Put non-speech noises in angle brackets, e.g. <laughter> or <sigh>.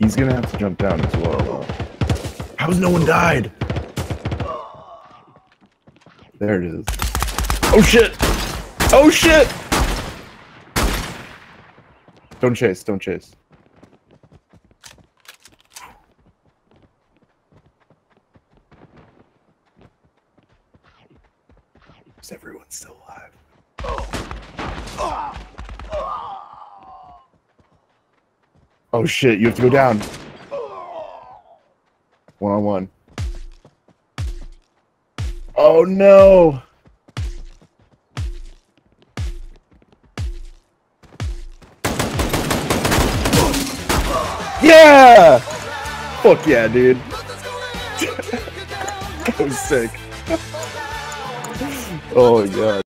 He's gonna have to jump down as well. How's no one died? There it is. Oh shit! Oh shit! Don't chase, don't chase. Is everyone still alive? Oh Oh, shit, you have to go down. One on one. Oh no! Yeah! Fuck yeah, dude. <laughs> that was sick. <laughs> oh my god.